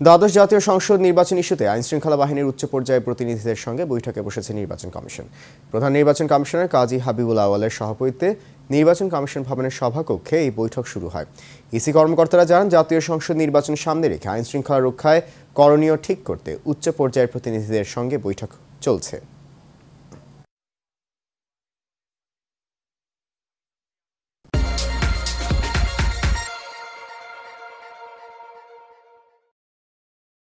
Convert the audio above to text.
দ্বাদশ জাতীয় সংসদ নির্বাচন ইস্যুতে আইনশৃঙ্খলা বাহিনীর উচ্চ পর্যায়ের প্রতিনিধিদের সঙ্গে বৈঠকে বসেছে নির্বাচন কমিশন। প্রধান নির্বাচন কমিশনার কাজী হাবিবুল আওয়ালের সভাপতিত্বে নির্বাচন কমিশন ভবনের সভাকক্ষে এই বৈঠক শুরু হয়। ইসি কর্মকর্তারা জানান, জাতীয় সংসদ নির্বাচন সামনে রেখে আইনশৃঙ্খলা রক্ষায় করণীয় ঠিক করতে উচ্চ পর্যায়ের প্রতিনিধিদের সঙ্গে বৈঠক চলছে।